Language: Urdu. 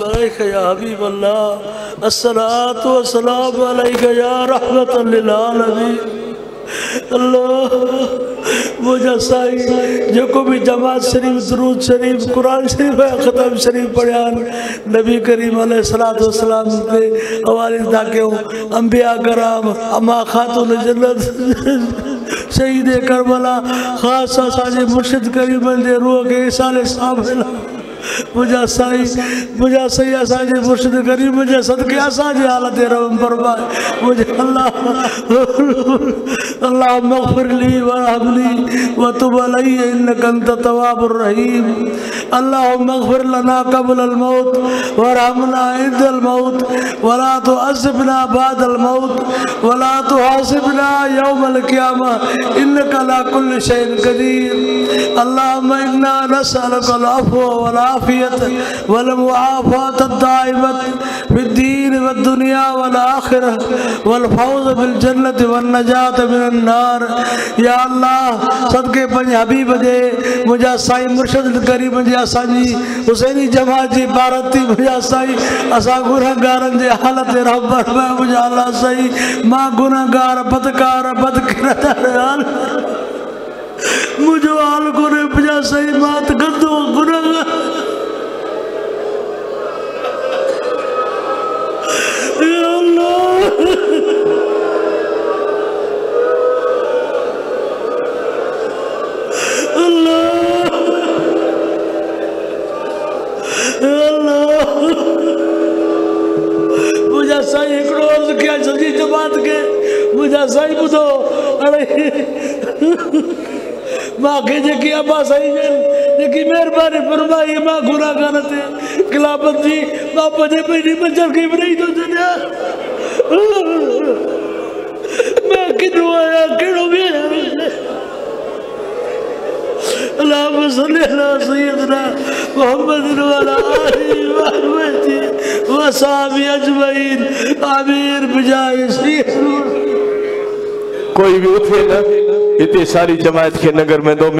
عليك يا حبيب الله الصلاة والسلام عليك يا رحمة للعالمين اللہ، مجھے سائی، جو کو بھی جماعت شریف، درود شریف، قرآن شریف ہے ختم شریف پڑھیان نبی کریم علیہ السلام کے حوالے تاکہ ہوں انبیاء کرام، اما خاتون جنت، شہید کربلا، خاص ساجے مرشد کریم دے، روح کے سال صاحب اللہ مجھا سائی مجھا سائی آسان جی مرشد کریم مجھے آسان جی حالت رحم برباد مجھے اللہ اللهم اغفر لي وارحم لي وتب علي إنك أنت التواب الرحيم. اللهم اغفر لنا قبل الموت وارحمنا عند الموت ولا تعذبنا بعد الموت ولا تحاسبنا يوم القيامة. إنك على كل شيء قدير. اللهم إنا نسألك العفو والعافية والمعافاة الدائمة في الدين والدنيا والآخرة والفوز بالجنة والنجاة من النار۔ یا اللہ، صدقے پنج حبیب دے۔ مجھا سائی مرشد کری مجھا سانجی حسینی جماعت جی بارتی مجھا سائی اسا گناہ گارن دے حالت رب میں مجھا اللہ سائی ماں گناہ گار بدکار، بدکردار مجھو آل نے مجھا سائی ماں مجھا سائی ایک روز کیا جلدی جماعت کے مجھا سائی بدھو ارے، ماں کے جے کیا ماں سائی جن لیکن مہربانی فرمائی، ماں گناہ کرتے کلابت جی ماں پجے پیڑی مچل کی بنائی تو جنیا میں کنو آیا کنو بھی آیا؟ اللهم صل على سيدنا محمد وعلى آله وصحبه وصحبه اجمعین آمين بجائے سید کوئی بھی اٹھے نا، اتنی ساری جماعت کے نگر میں دو